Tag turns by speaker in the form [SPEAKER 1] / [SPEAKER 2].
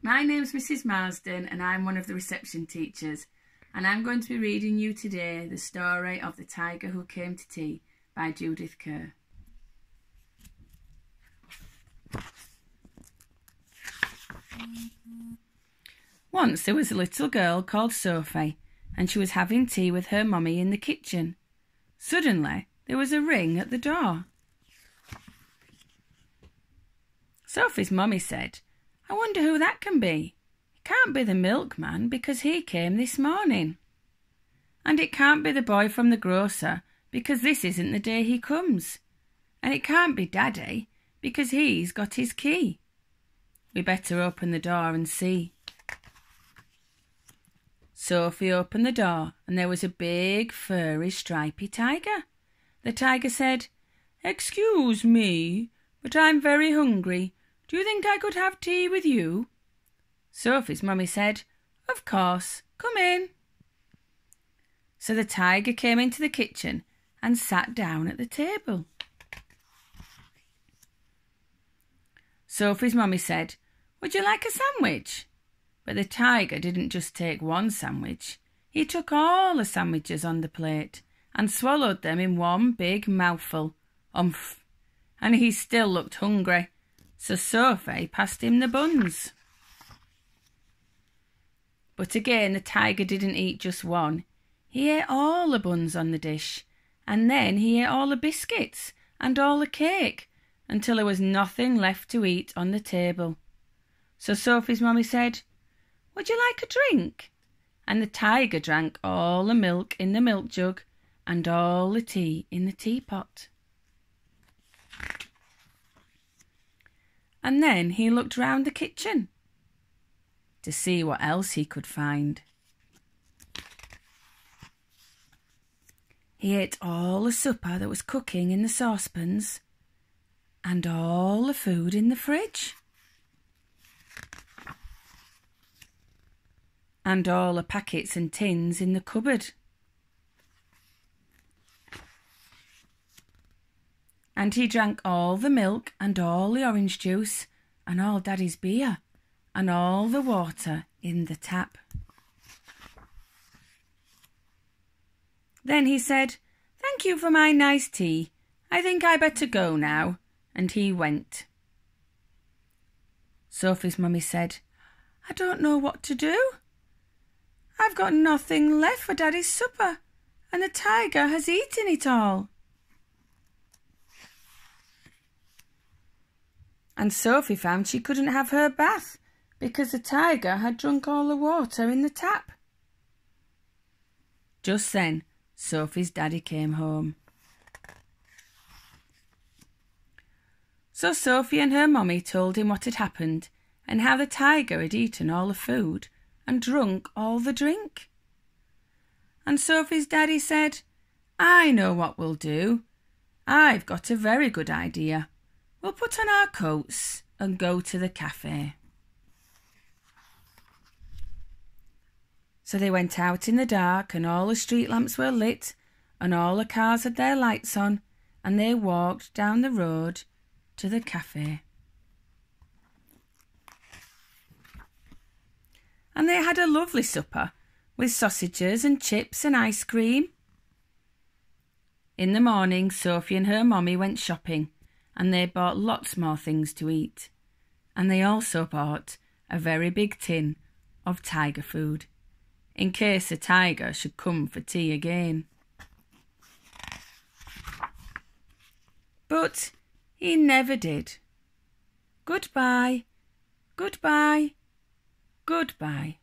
[SPEAKER 1] My name's Mrs. Marsden and I'm one of the reception teachers and I'm going to be reading you today the story of The Tiger Who Came to Tea by Judith Kerr. Once there was a little girl called Sophie and she was having tea with her mummy in the kitchen. Suddenly there was a ring at the door. Sophie's mummy said, I wonder who that can be. It can't be the milkman because he came this morning. And it can't be the boy from the grocer because this isn't the day he comes. And it can't be Daddy because he's got his key. We better open the door and see. Sophie opened the door and there was a big, furry, stripy tiger. The tiger said, Excuse me, but I'm very hungry do you think I could have tea with you? Sophie's mummy said, Of course, come in. So the tiger came into the kitchen and sat down at the table. Sophie's mummy said, Would you like a sandwich? But the tiger didn't just take one sandwich. He took all the sandwiches on the plate and swallowed them in one big mouthful. Umph! And he still looked hungry so Sophie passed him the buns. But again, the tiger didn't eat just one. He ate all the buns on the dish, and then he ate all the biscuits and all the cake until there was nothing left to eat on the table. So Sophie's mummy said, Would you like a drink? And the tiger drank all the milk in the milk jug and all the tea in the teapot. And then he looked round the kitchen to see what else he could find. He ate all the supper that was cooking in the saucepans and all the food in the fridge. And all the packets and tins in the cupboard. And he drank all the milk and all the orange juice and all Daddy's beer and all the water in the tap. Then he said, Thank you for my nice tea. I think I better go now. And he went. Sophie's mummy said, I don't know what to do. I've got nothing left for Daddy's supper, and the tiger has eaten it all. And Sophie found she couldn't have her bath because the tiger had drunk all the water in the tap. Just then, Sophie's daddy came home. So Sophie and her mummy told him what had happened and how the tiger had eaten all the food and drunk all the drink. And Sophie's daddy said, I know what we'll do. I've got a very good idea. We'll put on our coats and go to the cafe. So they went out in the dark, and all the street lamps were lit, and all the cars had their lights on, and they walked down the road to the cafe. And they had a lovely supper with sausages and chips and ice cream. In the morning, Sophie and her mommy went shopping and they bought lots more things to eat. And they also bought a very big tin of tiger food, in case a tiger should come for tea again. But he never did. Goodbye, goodbye, goodbye.